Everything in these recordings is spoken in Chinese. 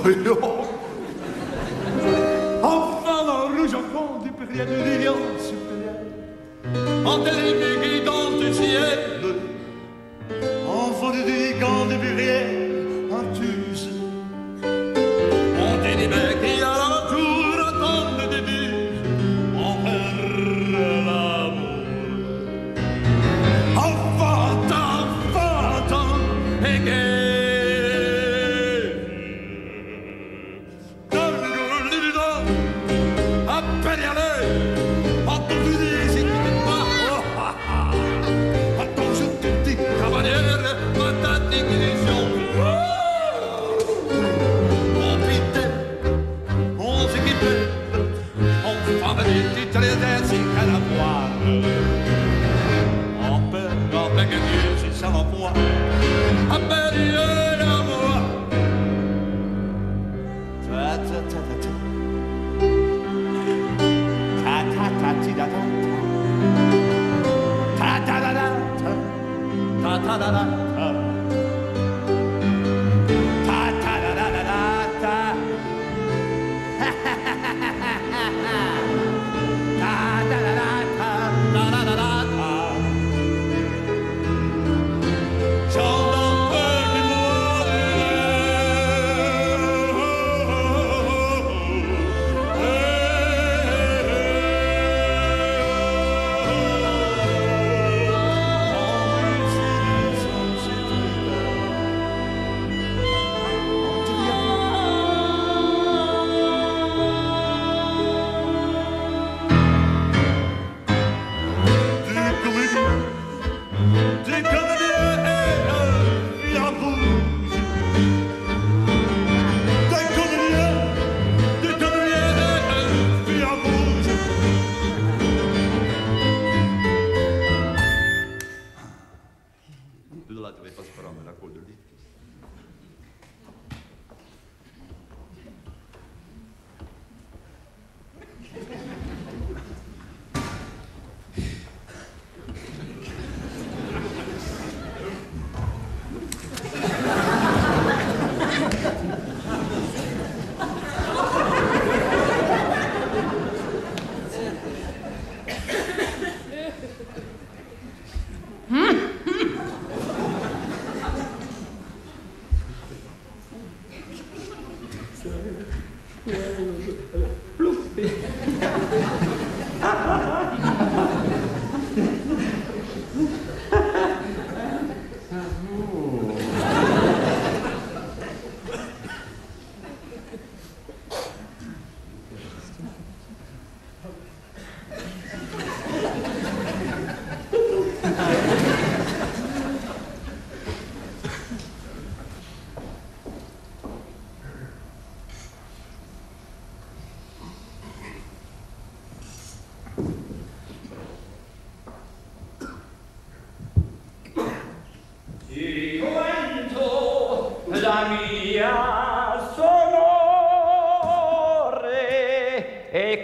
哎呦！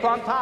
Cape Cod